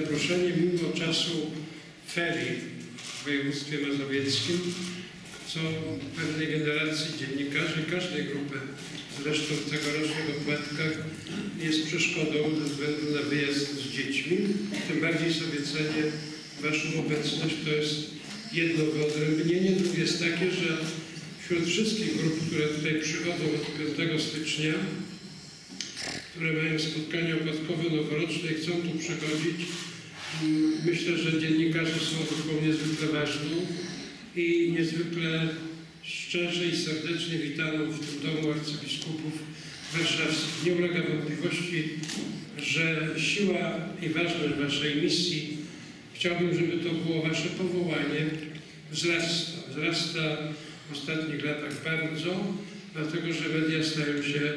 Zaproszenie mimo czasu ferii w województwie mazowieckim, co pewnej generacji dziennikarzy każdej grupy, zresztą w tegorocznych opłatkach, jest przeszkodą ze względu na wyjazd z dziećmi. Tym bardziej sobie cenię Waszą obecność. To jest jedno wyodrębnienie. Drugie jest takie, że wśród wszystkich grup, które tutaj przychodzą od 5 stycznia, które mają spotkania opłatkowe noworoczne i chcą tu przychodzić, mm, myślę, że dziennikarze są grupą niezwykle ważną i niezwykle szczerze i serdecznie witaną w tym domu arcybiskupów warszawskich. Nie ulega wątpliwości, że siła i ważność Waszej misji, chciałbym, żeby to było Wasze powołanie, wzrasta. Wzrasta w ostatnich latach bardzo, dlatego że media stają się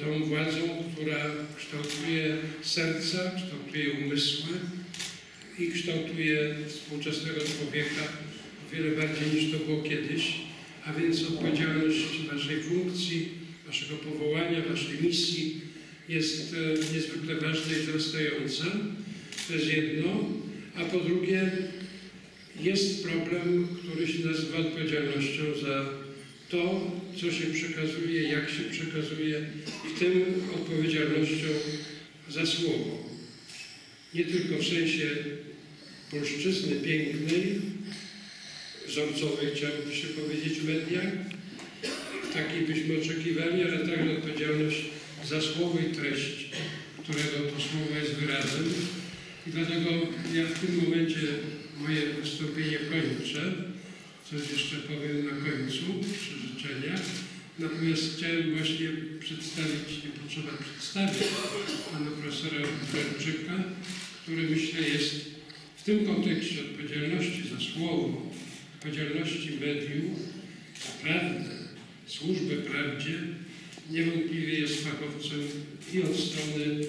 tą władzą, która kształtuje serca, kształtuje umysły i kształtuje współczesnego człowieka o wiele bardziej niż to było kiedyś, a więc odpowiedzialność Waszej funkcji, Waszego powołania, Waszej misji jest e, niezwykle ważna i wzrastająca. To jest jedno. A po drugie, jest problem, który się nazywa odpowiedzialnością za to, co się przekazuje, jak się przekazuje, w tym odpowiedzialnością za słowo. Nie tylko w sensie polszczyzny pięknej, wzorcowej, chciałoby się powiedzieć w mediach, takiej byśmy oczekiwali, ale także odpowiedzialność za słowo i treść, którego to słowo jest wyrazem. I dlatego ja w tym momencie moje wystąpienie kończę. Coś jeszcze powiem na końcu przy życzeniach. Natomiast chciałem właśnie przedstawić, nie potrzeba przedstawić pana profesora Węgrzyka, który myślę jest w tym kontekście odpowiedzialności za słowo, odpowiedzialności mediów, prawdę, służbę prawdzie, niewątpliwie jest fachowcem i od strony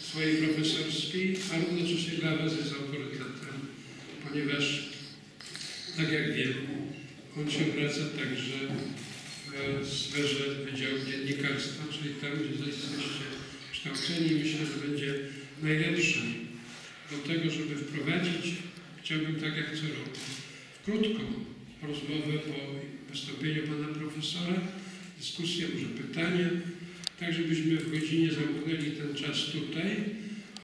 swojej profesorskiej, a równocześnie dla Was jest autorytetem, ponieważ, tak jak wiem, on się obraca także w sferze Wydziału Dziennikarstwa, czyli tam, gdzie jesteście kształceni. Myślę, że będzie najlepszym do tego, żeby wprowadzić, chciałbym tak jak co roku, krótką rozmowę po wystąpieniu pana profesora, dyskusję, może pytania, tak żebyśmy w godzinie zamknęli ten czas tutaj